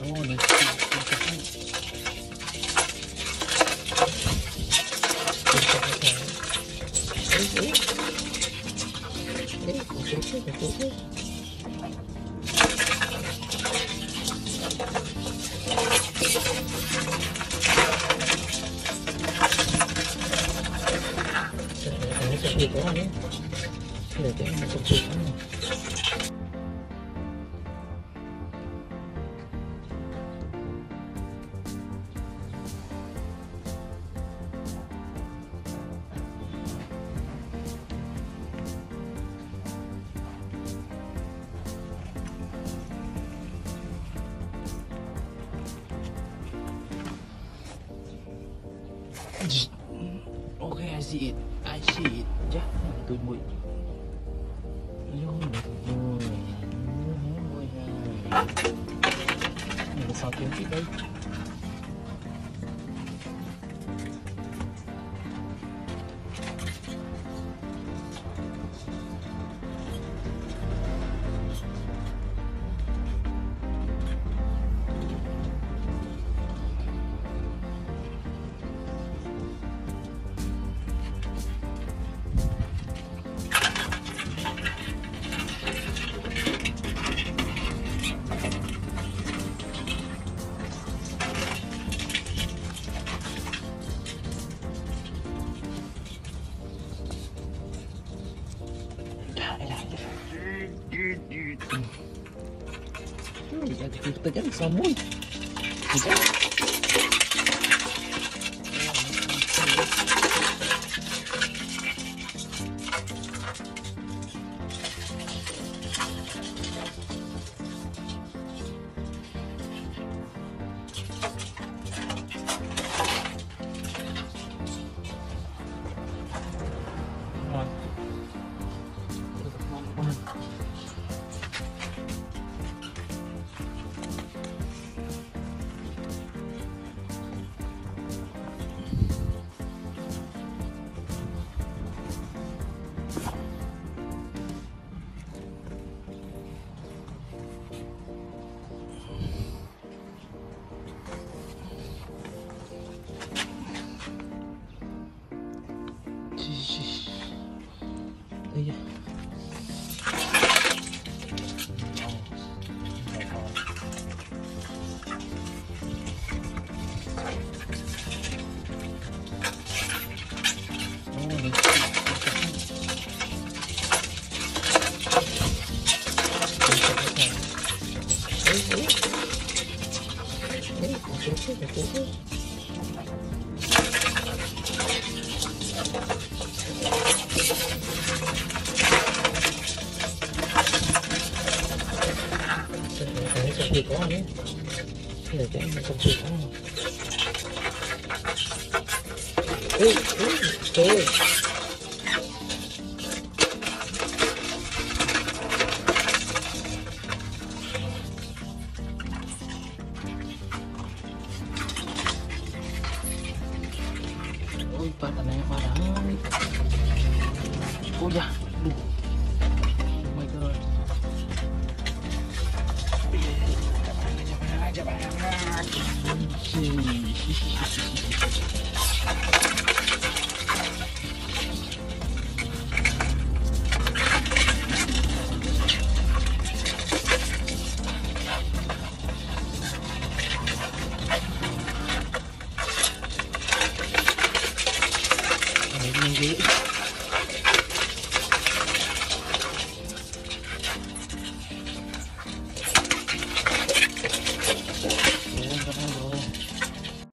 Oh, nice. Được quá đấy. Được cái này cũng được Okay, I see it. I see it. Yeah, tôi mũi. Yo, ôi. Ôi, Này là sao tiếng ít đây? Đại du tout. Oh, il y a des spaghettis, ils sont. Cái này thì có đấy. Cái này cái này không có. Ui, ui, trời ơi. Ôi, pada na yung Kuya. Aduh. Oh my god. Jangan, jangan, jangan.